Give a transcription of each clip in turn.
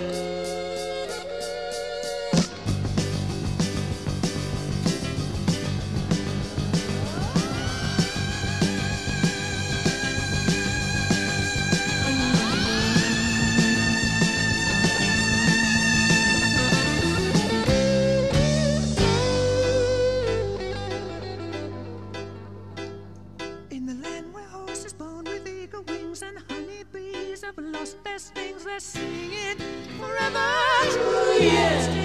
Thanks. never lost. their things they're singing forever. True, yes.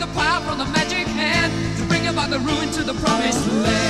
The power from the magic hand To bring about the ruin to the promised land.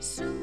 soon.